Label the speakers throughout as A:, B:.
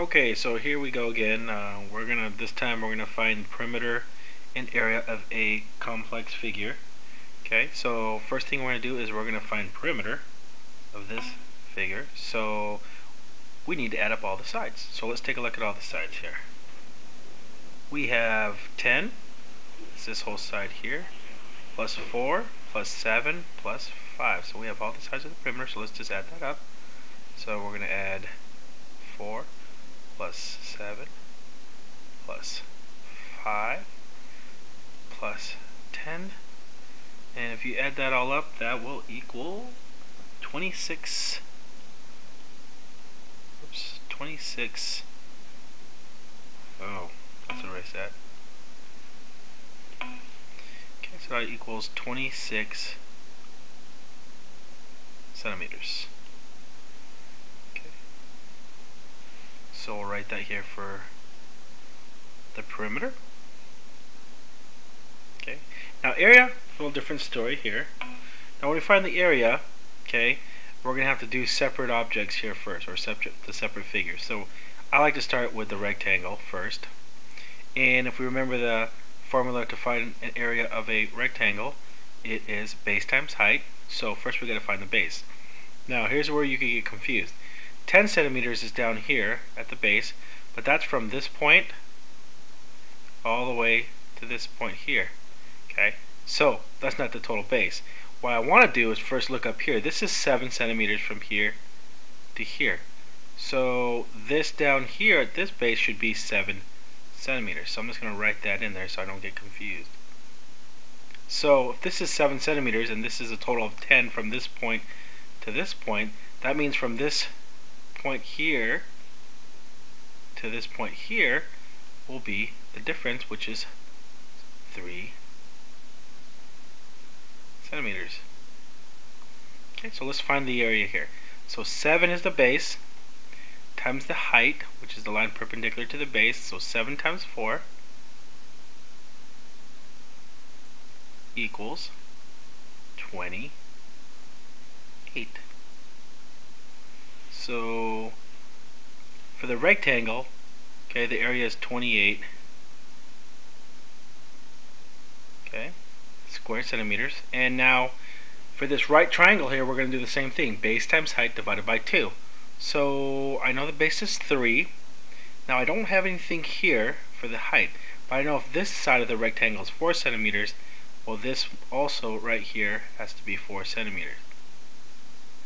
A: Okay, so here we go again. Uh, we're gonna this time we're gonna find perimeter and area of a complex figure. Okay, so first thing we're gonna do is we're gonna find perimeter of this figure. So we need to add up all the sides. So let's take a look at all the sides here. We have 10. It's this whole side here. Plus 4, plus 7, plus 5. So we have all the sides of the perimeter. So let's just add that up. So we're gonna add 4 plus 7 plus 5 plus 10 and if you add that all up that will equal 26 oops 26 oh let's erase that okay so that equals 26 centimeters Okay. So we'll write that here for the perimeter. Okay. Now area, a little different story here. Now when we find the area, okay, we're going to have to do separate objects here first, or separate the separate figures. So I like to start with the rectangle first. And if we remember the formula to find an area of a rectangle, it is base times height. So first we got to find the base. Now here's where you can get confused. 10 centimeters is down here at the base, but that's from this point all the way to this point here. Okay, so that's not the total base. What I want to do is first look up here. This is 7 centimeters from here to here. So this down here at this base should be 7 centimeters. So I'm just going to write that in there so I don't get confused. So if this is 7 centimeters and this is a total of 10 from this point to this point, that means from this point here to this point here will be the difference, which is 3 centimeters. Okay, so let's find the area here. So 7 is the base times the height, which is the line perpendicular to the base, so 7 times 4 equals 28. So for the rectangle, okay, the area is 28 okay, square centimeters. And now for this right triangle here, we're going to do the same thing. Base times height divided by 2. So I know the base is 3. Now I don't have anything here for the height. But I know if this side of the rectangle is 4 centimeters, well this also right here has to be 4 centimeters.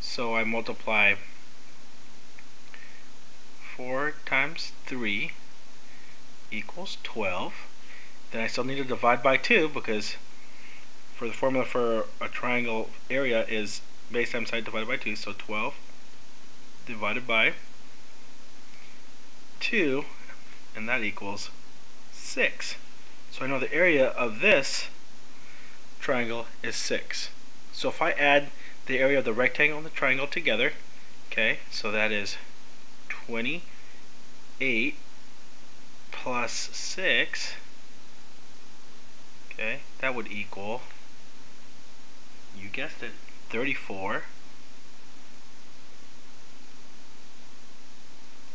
A: So I multiply 4 times 3 equals 12. Then I still need to divide by 2 because for the formula for a triangle area is base times height divided by 2. So 12 divided by 2 and that equals 6. So I know the area of this triangle is 6. So if I add the area of the rectangle and the triangle together, okay, so that is 28 plus 6, okay, that would equal, you guessed it, 34.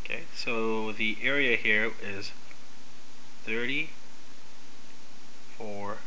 A: Okay, so the area here is 34